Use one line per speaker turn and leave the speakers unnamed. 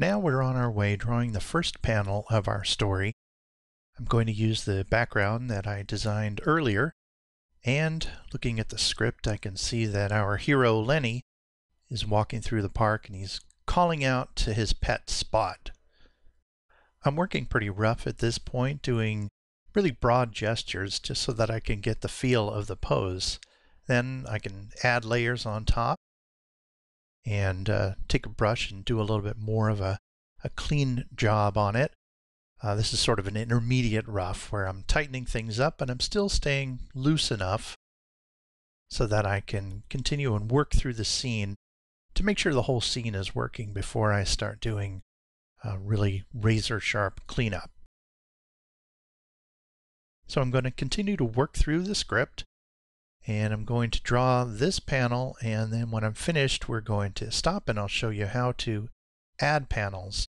Now we're on our way drawing the first panel of our story. I'm going to use the background that I designed earlier and looking at the script I can see that our hero Lenny is walking through the park and he's calling out to his pet Spot. I'm working pretty rough at this point doing really broad gestures just so that I can get the feel of the pose. Then I can add layers on top and uh, take a brush and do a little bit more of a, a clean job on it. Uh, this is sort of an intermediate rough where I'm tightening things up and I'm still staying loose enough so that I can continue and work through the scene to make sure the whole scene is working before I start doing a really razor sharp cleanup. So I'm going to continue to work through the script and I'm going to draw this panel and then when I'm finished we're going to stop and I'll show you how to add panels